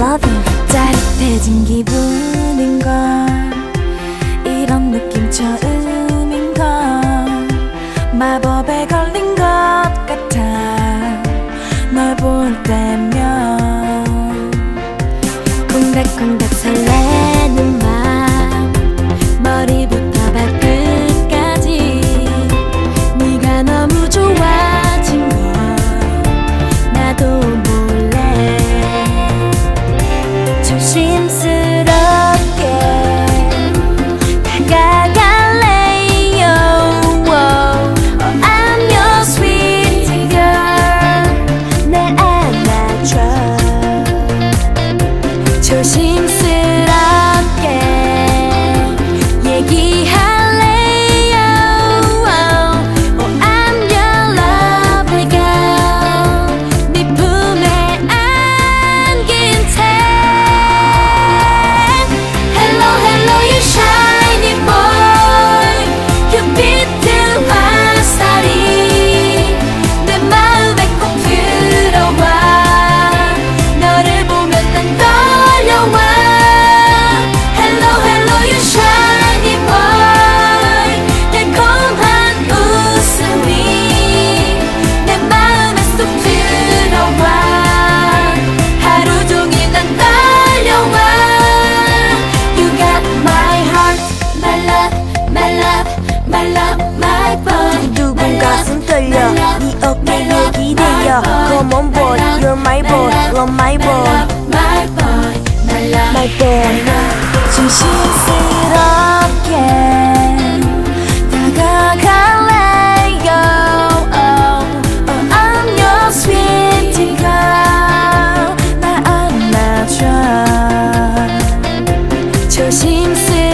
loving 짜릿해진 기분인걸. 이런 느낌 처음인걸. 마법 Come on boy, you're my boy, love my boy. My boy, my love, my boy. 진심스럽게 다가갈래요 oh, oh, I'm your sweetie girl. 날 안아.줘 조심스럽게